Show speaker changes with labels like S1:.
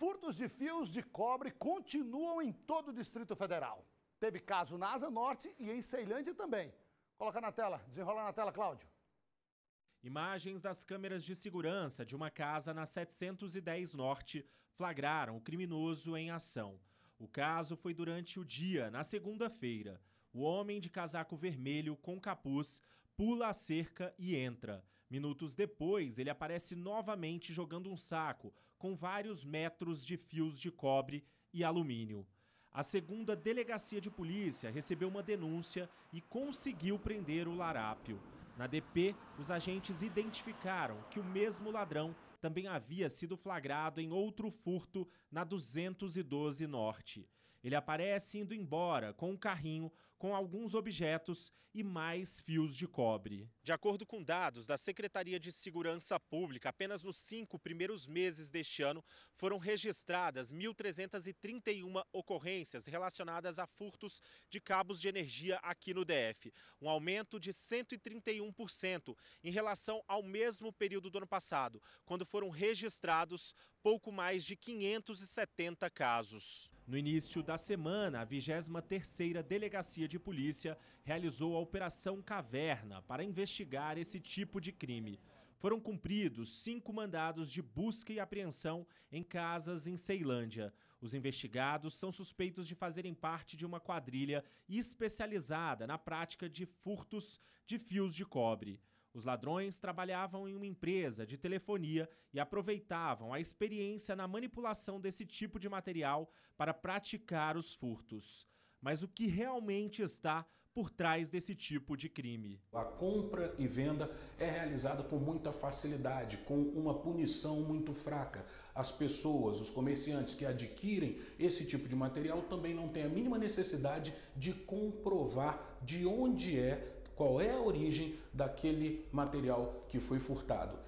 S1: furtos de fios de cobre continuam em todo o Distrito Federal. Teve caso na Asa Norte e em Ceilândia também. Coloca na tela, desenrola na tela, Cláudio.
S2: Imagens das câmeras de segurança de uma casa na 710 Norte flagraram o criminoso em ação. O caso foi durante o dia, na segunda-feira. O homem de casaco vermelho com capuz pula a cerca e entra. Minutos depois, ele aparece novamente jogando um saco com vários metros de fios de cobre e alumínio. A segunda delegacia de polícia recebeu uma denúncia e conseguiu prender o larápio. Na DP, os agentes identificaram que o mesmo ladrão também havia sido flagrado em outro furto na 212 Norte. Ele aparece indo embora com um carrinho com alguns objetos e mais fios de cobre. De acordo com dados da Secretaria de Segurança Pública, apenas nos cinco primeiros meses deste ano foram registradas 1.331 ocorrências relacionadas a furtos de cabos de energia aqui no DF, um aumento de 131% em relação ao mesmo período do ano passado, quando foram registrados pouco mais de 570 casos. No início da semana, a 23ª Delegacia de Polícia realizou a Operação Caverna para investigar esse tipo de crime. Foram cumpridos cinco mandados de busca e apreensão em casas em Ceilândia. Os investigados são suspeitos de fazerem parte de uma quadrilha especializada na prática de furtos de fios de cobre. Os ladrões trabalhavam em uma empresa de telefonia e aproveitavam a experiência na manipulação desse tipo de material para praticar os furtos. Mas o que realmente está por trás desse tipo de crime?
S3: A compra e venda é realizada com muita facilidade, com uma punição muito fraca. As pessoas, os comerciantes que adquirem esse tipo de material também não têm a mínima necessidade de comprovar de onde é qual é a origem daquele material que foi furtado.